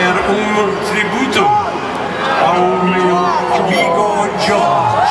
per un tributo al mio amico George.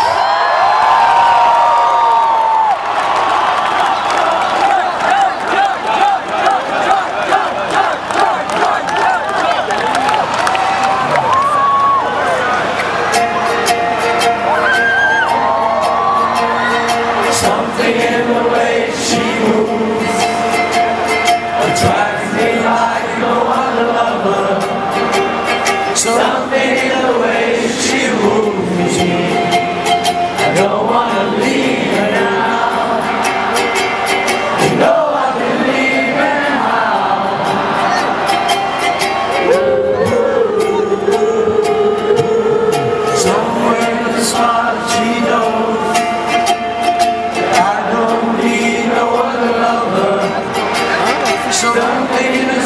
I'm thinking